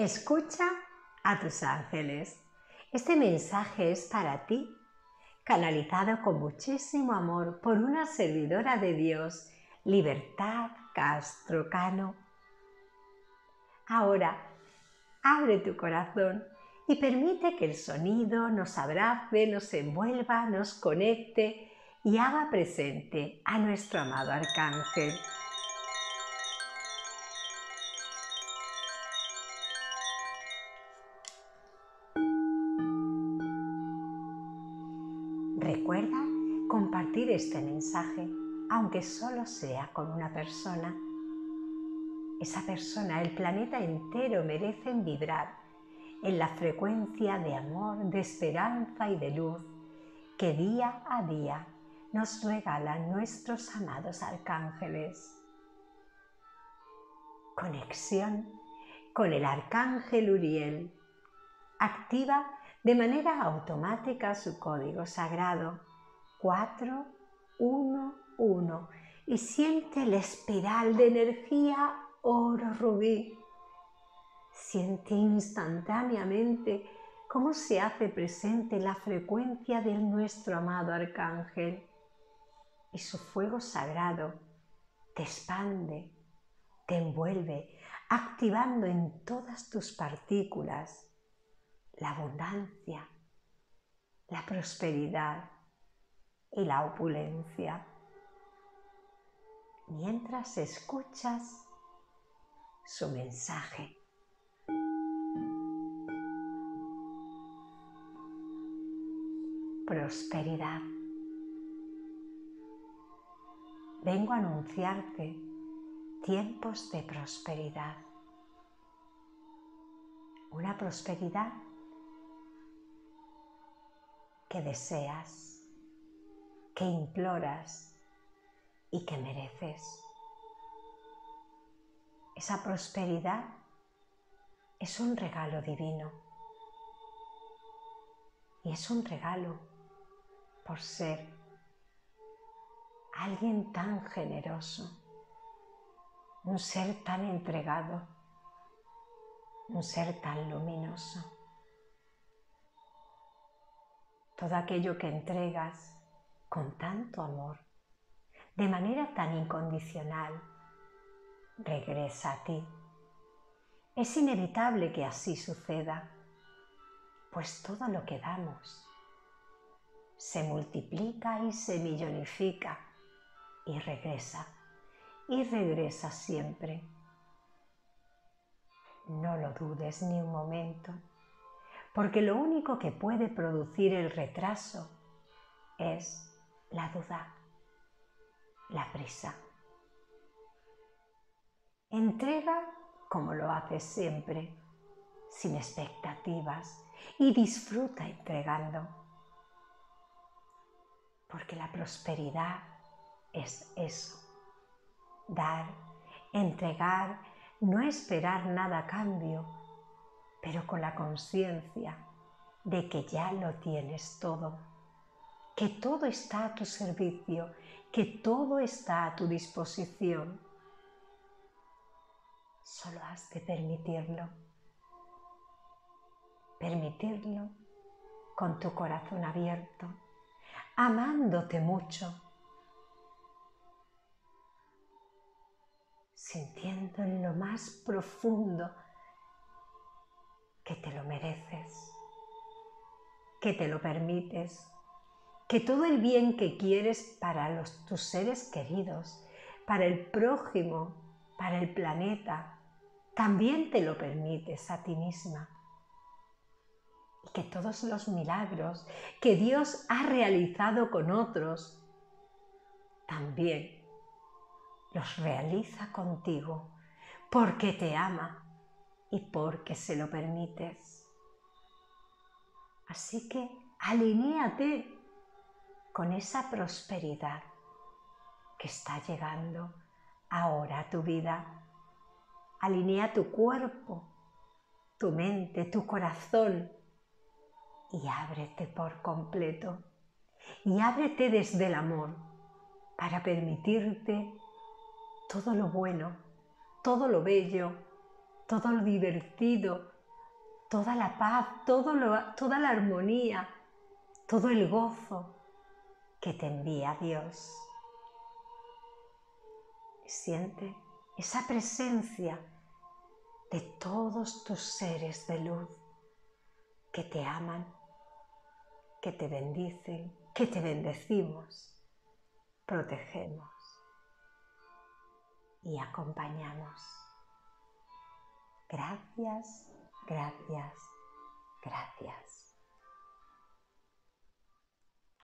Escucha a tus ángeles. Este mensaje es para ti, canalizado con muchísimo amor por una servidora de Dios, Libertad Castro Cano. Ahora, abre tu corazón y permite que el sonido nos abrace, nos envuelva, nos conecte y haga presente a nuestro amado Arcángel. Recuerda compartir este mensaje, aunque solo sea con una persona. Esa persona, el planeta entero merecen vibrar en la frecuencia de amor, de esperanza y de luz que día a día nos regalan nuestros amados arcángeles. Conexión con el arcángel Uriel. Activa de manera automática su código sagrado 411 y siente la espiral de energía oro rubí. Siente instantáneamente cómo se hace presente la frecuencia de nuestro amado arcángel. Y su fuego sagrado te expande, te envuelve, activando en todas tus partículas la abundancia, la prosperidad y la opulencia. Mientras escuchas su mensaje. Prosperidad. Vengo a anunciarte tiempos de prosperidad. Una prosperidad que deseas, que imploras y que mereces. Esa prosperidad es un regalo divino y es un regalo por ser alguien tan generoso, un ser tan entregado, un ser tan luminoso. Todo aquello que entregas con tanto amor, de manera tan incondicional, regresa a ti. Es inevitable que así suceda, pues todo lo que damos se multiplica y se millonifica y regresa, y regresa siempre. No lo dudes ni un momento porque lo único que puede producir el retraso es la duda, la prisa. Entrega como lo haces siempre, sin expectativas, y disfruta entregando. Porque la prosperidad es eso, dar, entregar, no esperar nada a cambio, pero con la conciencia de que ya lo tienes todo, que todo está a tu servicio, que todo está a tu disposición. Solo has de permitirlo, permitirlo con tu corazón abierto, amándote mucho, sintiendo en lo más profundo que te lo permites, que todo el bien que quieres para los, tus seres queridos, para el prójimo, para el planeta, también te lo permites a ti misma. Y que todos los milagros que Dios ha realizado con otros, también los realiza contigo, porque te ama y porque se lo permites. Así que alinéate con esa prosperidad que está llegando ahora a tu vida. Alinea tu cuerpo, tu mente, tu corazón y ábrete por completo. Y ábrete desde el amor para permitirte todo lo bueno, todo lo bello, todo lo divertido, toda la paz, todo toda la armonía, todo el gozo que te envía Dios. Siente esa presencia de todos tus seres de luz que te aman, que te bendicen, que te bendecimos, protegemos y acompañamos. Gracias, gracias, gracias.